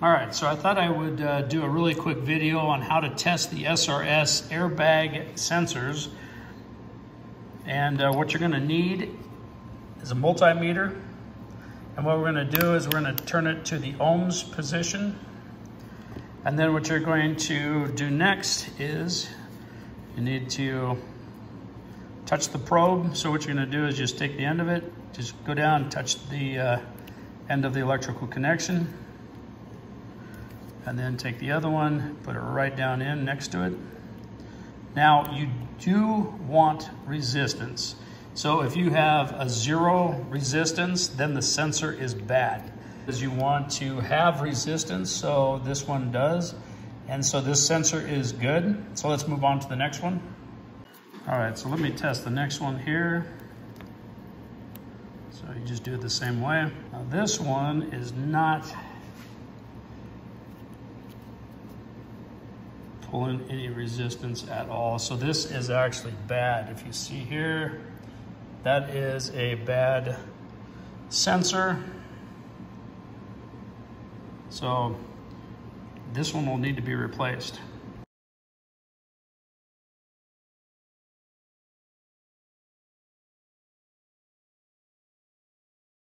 All right, so I thought I would uh, do a really quick video on how to test the SRS airbag sensors. And uh, what you're gonna need is a multimeter. And what we're gonna do is we're gonna turn it to the ohms position. And then what you're going to do next is you need to touch the probe. So what you're gonna do is just take the end of it, just go down, touch the uh, end of the electrical connection, and then take the other one, put it right down in next to it. Now you do want resistance. So if you have a zero resistance, then the sensor is bad. Because you want to have resistance, so this one does. And so this sensor is good. So let's move on to the next one. All right, so let me test the next one here. So you just do it the same way. Now this one is not pulling any resistance at all. So this is actually bad. If you see here, that is a bad sensor. So this one will need to be replaced.